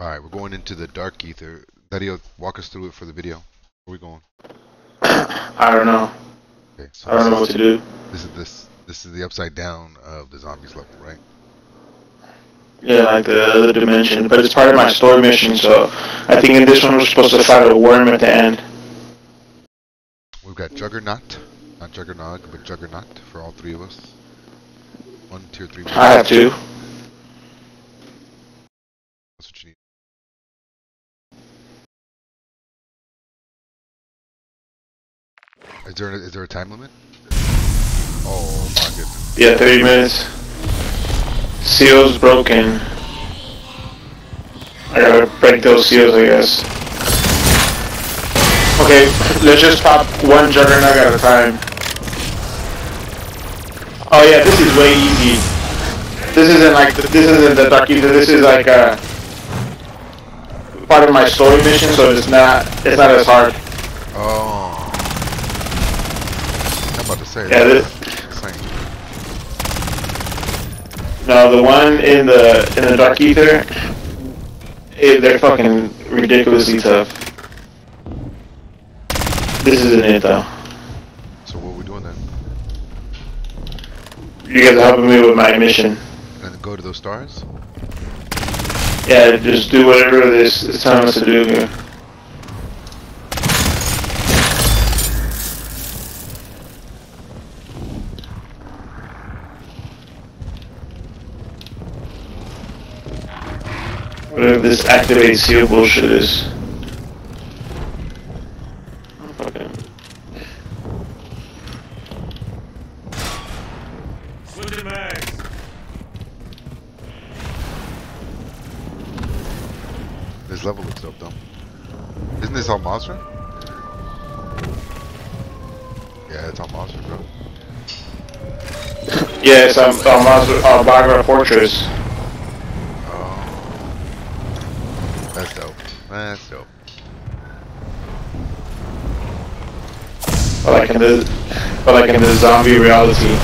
All right, we're going into the dark Aether. Dario, walk us through it for the video. Where we going? I don't know. Okay, so I don't know what to do. this is this this is the upside down of the zombies level, right? Yeah, like the other dimension, but it's part of my story mission. So I think in this one we're supposed to fight a worm at the end. We've got Juggernaut, not Juggernog, but Juggernaut for all three of us. One tier three. I have two. That's what you need. Is there is there a time limit? Oh my goodness. Yeah, 30 minutes. Seals broken. I gotta break those seals, I guess. Okay, let's just pop one juggernaut at a time. Oh yeah, this is way easy. This isn't like this isn't the dark Aether. This is like a part of my story mission, so it's not it's not as hard. Oh. I'm about to say. Yeah, that's insane. No, the one in the in the dark Aether, it, they're fucking ridiculously tough. This isn't it though. So what are we doing then? You guys are helping me with my mission. Gonna go to those stars? Yeah, just do whatever this is telling us to do here. Whatever this activate seal bullshit is. Okay. This level looks dope though. Isn't this all monster? Yeah, it's all monster, bro. Yeah, it's um, um, uh, Bagra Fortress. Oh. That's dope. That's dope. But like in the, but like in the zombie reality.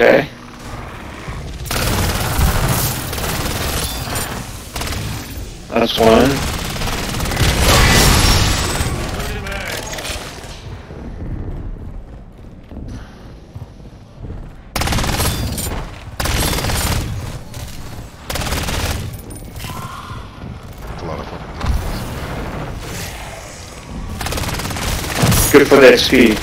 Okay. That's one. Switching mags. It's a lot of fucking zombies. Good for the XP.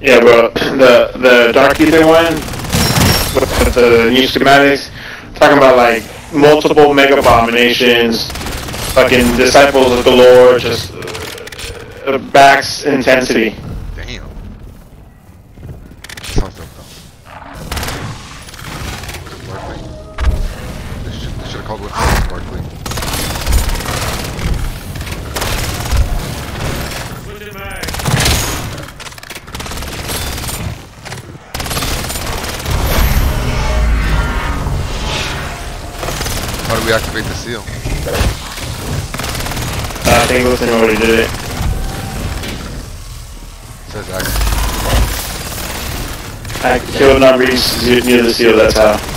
Yeah, bro. The the Dark Aether one with the new schematics, talking about like multiple mega abominations, fucking disciples of galore, just uh, max intensity. Damn. Sounds dope though. Sparkling. They should, they should have called one Sparkling. Switching mags. How do we activate the seal? I think Wilson already did it. Says active. I killed numbers near the seal. That's how.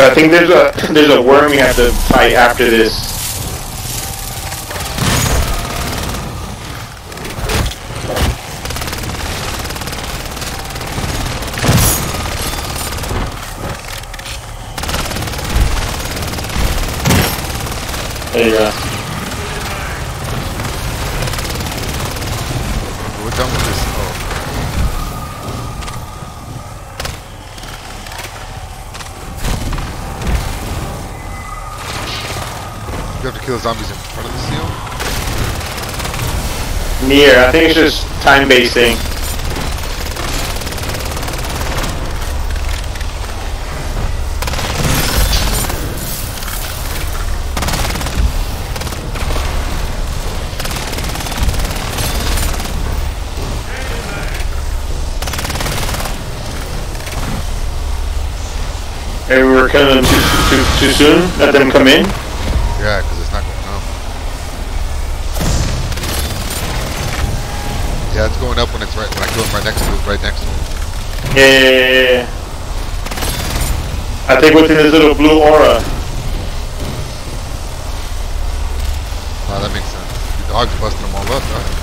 But I think there's a there's a worm you have to fight after this. There you go. We're done with this. Oh. You have to kill zombies in front of the seal? Near. I think it's just time based thing. Maybe we were killing them too, too, too soon. Let them come in. Yeah, up when it's right when I kill him right next to it, right next to him. Yeah, yeah, yeah. I think within this little blue aura. Ah, that makes sense. The dog's busting them all up, huh?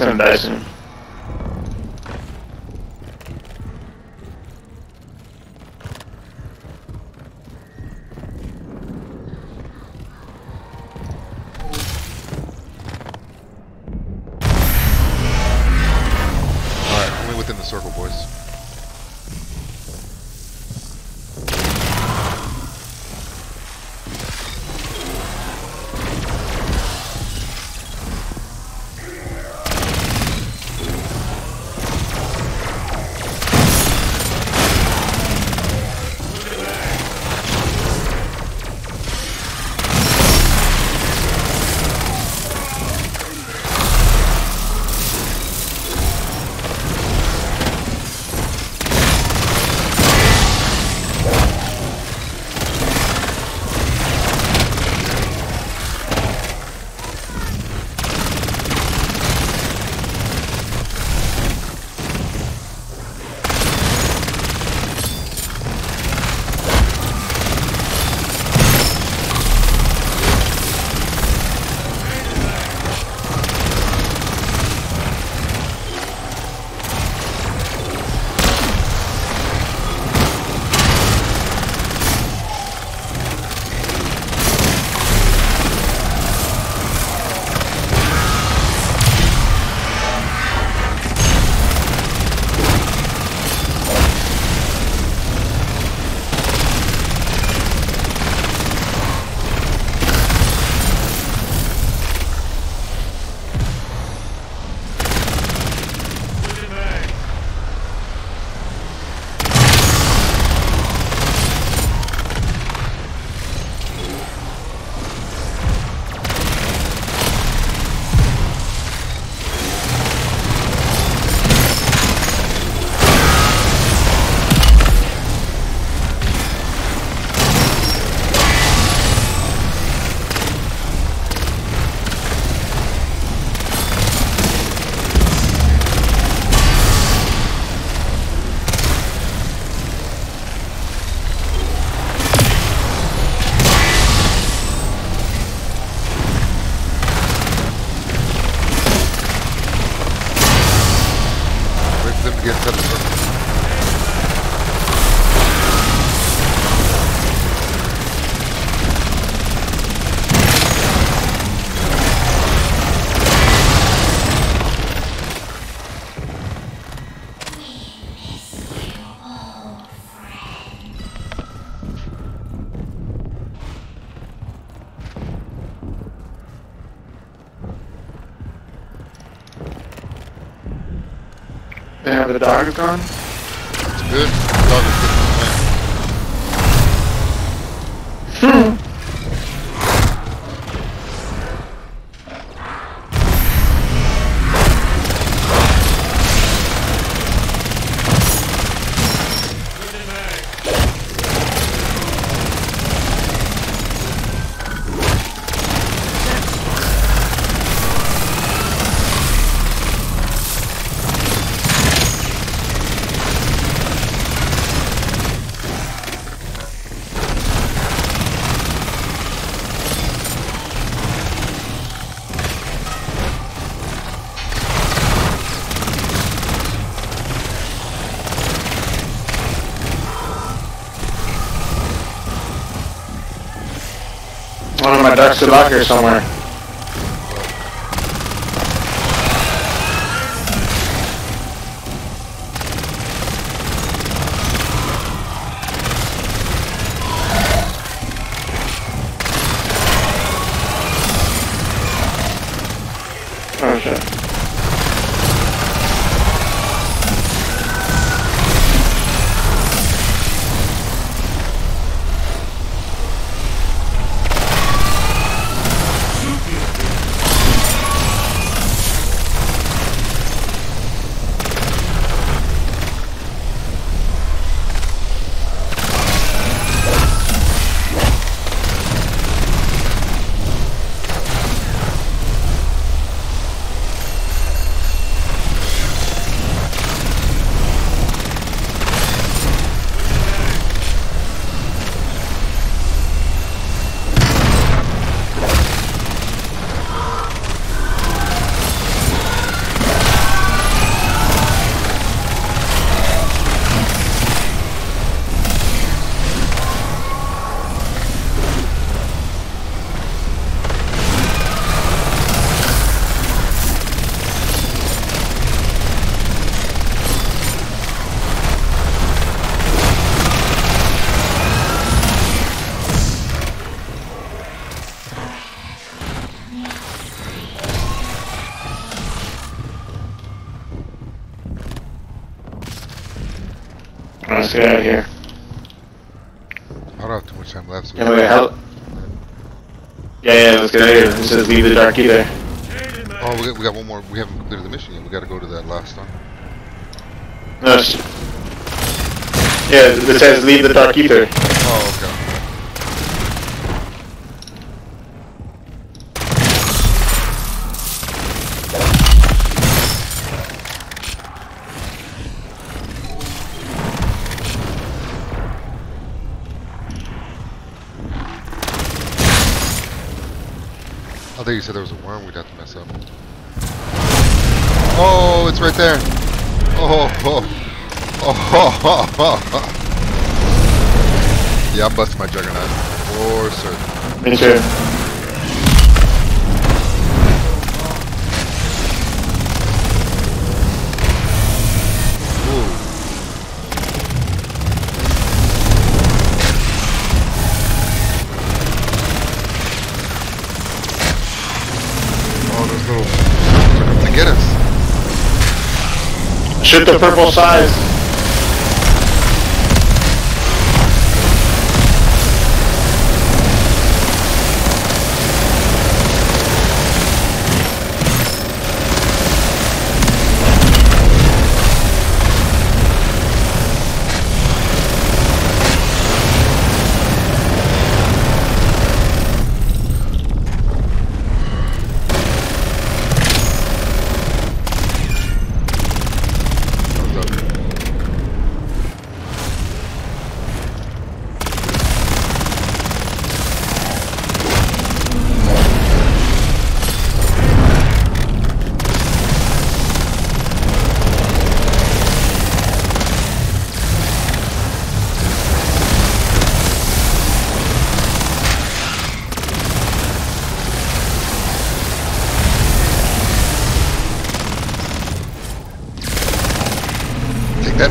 The Yeah, the dog My locker somewhere. Says leave the dark key there. Changing mag. Oh, we got, we got one more. We haven't completed the mission yet. We got to go to that last one. No, yeah, it says leave the dark Aether. Oh, I think you said there was a worm we'd have to mess up. Oh, it's right there. Oh, oh, oh, oh, oh. oh. Yeah, I'm busting my juggernaut. For certain. Me too. Shoot the purple size.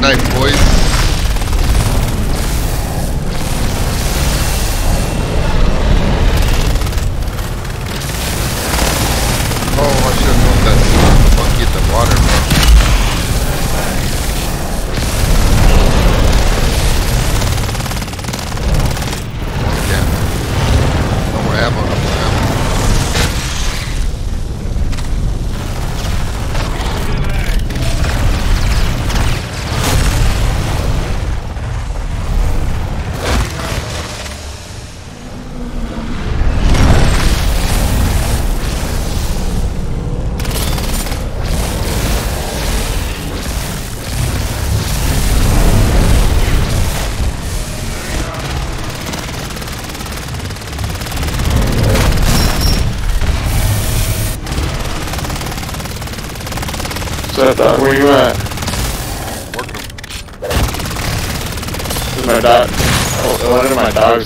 Night, boys.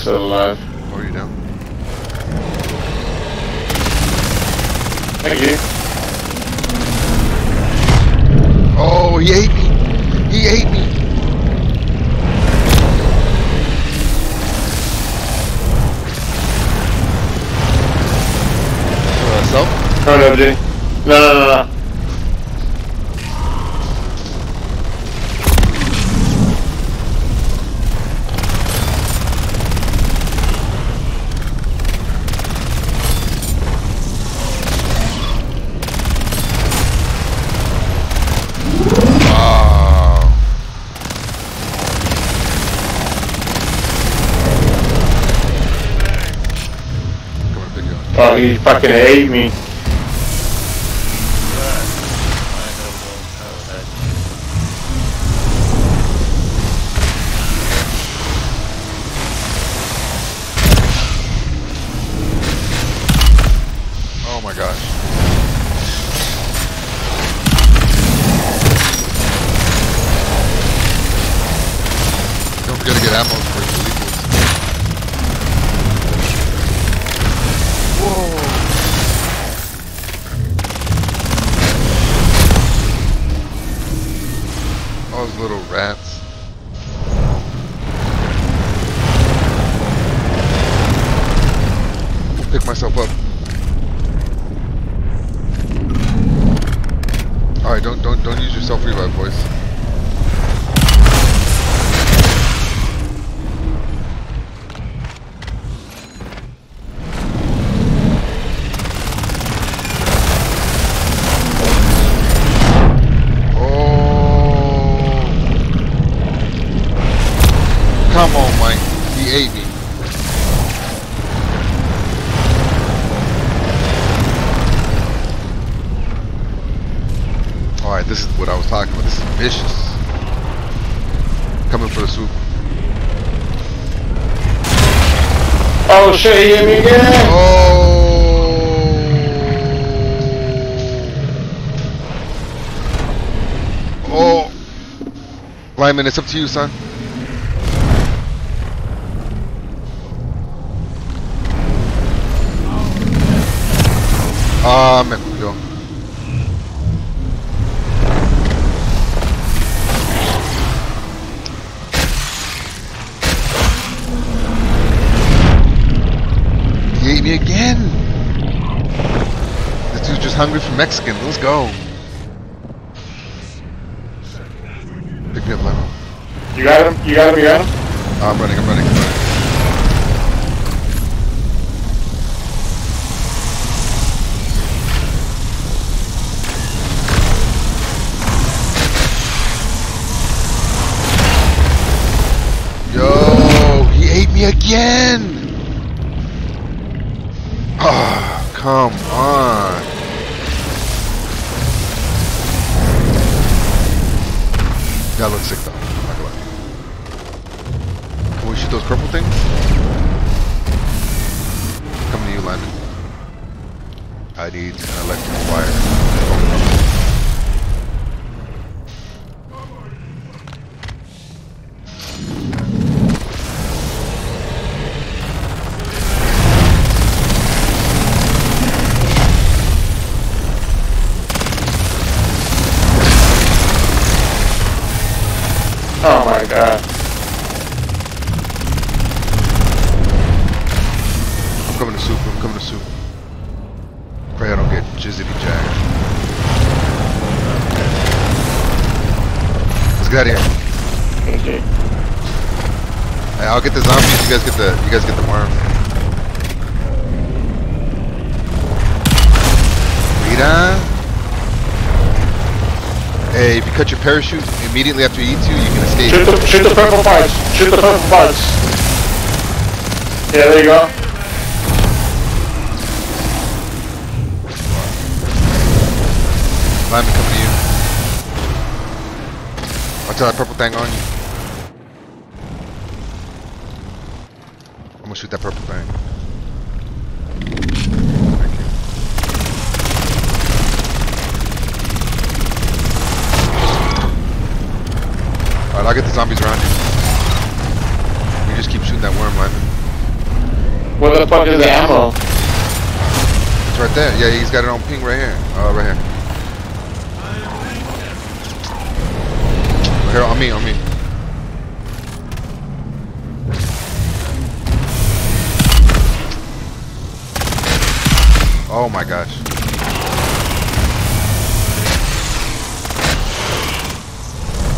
Still alive. He fucking ate me. All This is what I was talking about. This is vicious. Coming for the swoop. Oh shit, he hit me again! Oh! Oh! Lyman, it's up to you, son. Ah, me cuidó. Hungry for Mexican. Let's go. Pick me up, Limo. You got him? You got him? You got him? Oh, I'm running, I'm running, I'm running. Yo, he ate me again. Guys get the you guys get the worm. Rita. Hey, if you cut your parachute immediately after you eat two, you can escape. Shoot the, shoot the purple parts. Shoot the purple parts. Yeah, there you go. Lineman coming to you. Watch out, that purple thing on you. Shoot that purple thing. Alright, I'll get the zombies around you. You just keep shooting that worm, lineman. Where the fuck is the ammo? It's right there. Yeah, he's got it on ping right here. Uh, right here. Here, on me, on me. Oh my gosh.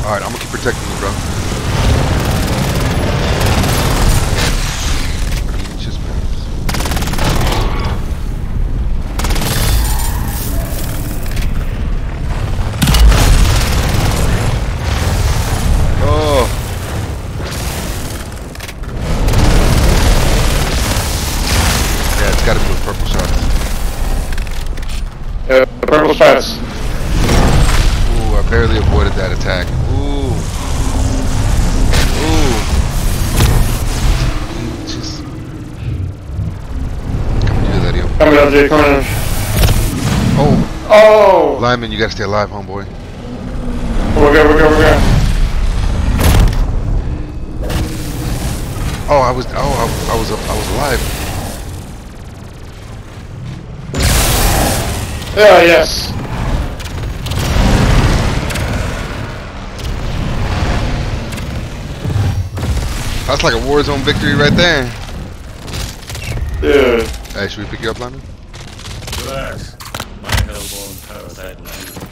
Alright, I'm gonna keep protecting you, bro. Oh! Lyman, you gotta stay alive, homeboy. We're good, we're good, we're good. Oh, I was. Oh, I, I was. I was alive. Yeah, yes. That's like a Warzone victory right there. Dude. Hey, should we pick you up, Lyman? Relax. My hellborn parasite.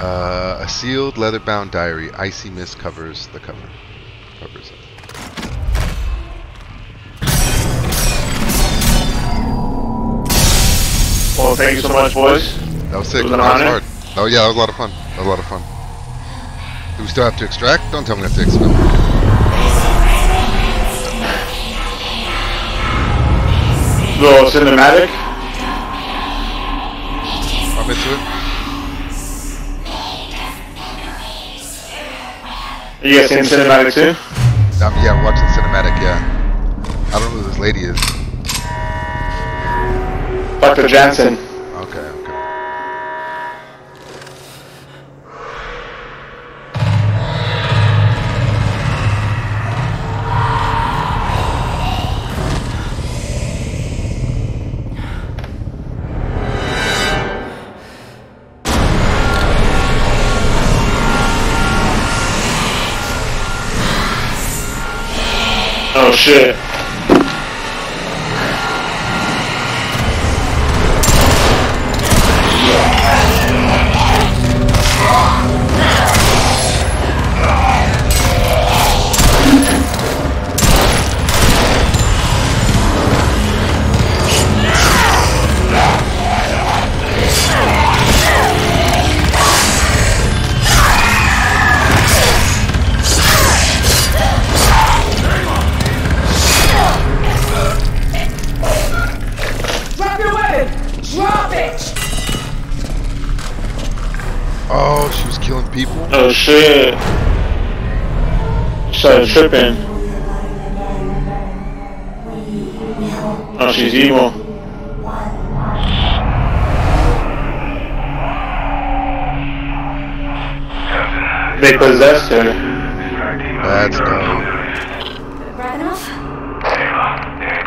Uh, a sealed leather-bound diary. Icy mist covers the cover. Covers it. Well, thank you so much, boys. That was sick. Was That it was on it? hard. Oh yeah, that was a lot of fun. That was a lot of fun. Do we still have to extract? Don't tell me we have to expel. Little cinematic. I'm into it. You guys seen cinematic too? Um, yeah, I'm watching cinematic. Yeah. I don't know who this lady is. Dr. Jansen. Oh shit. Started tripping. Oh, she's evil. They possessed her. That's dope. Right enough? In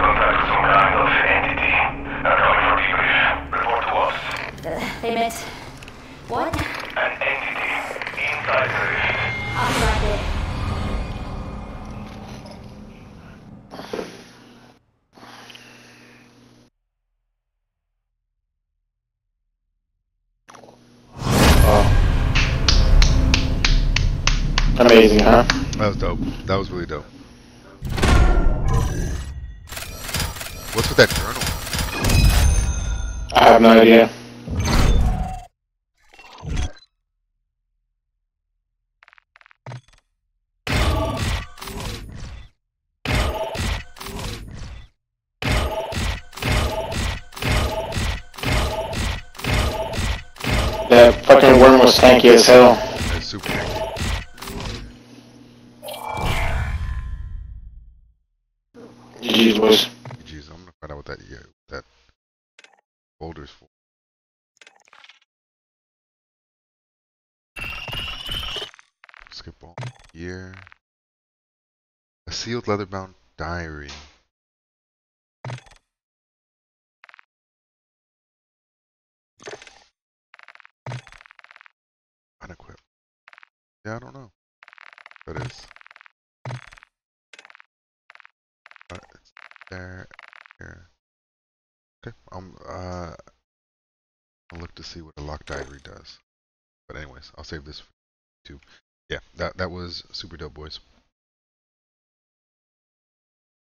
contact with some kind of entity. Are coming for debrief. Report to us. Uh, they meant... What? Amazing, huh? That was dope. That was really dope. What's with that journal? I have no idea. Tanky as hell. That's super tanky. GG's boys. Jeez, I'm gonna find out what that yeah, that folder's for. Skip all here. A sealed leather-bound diary. Yeah, I don't know. That is. Uh, it's there, here. Okay, um, uh, I'll look to see what a lock diary does. But anyways, I'll save this for two. Yeah, that that was super dope, boys.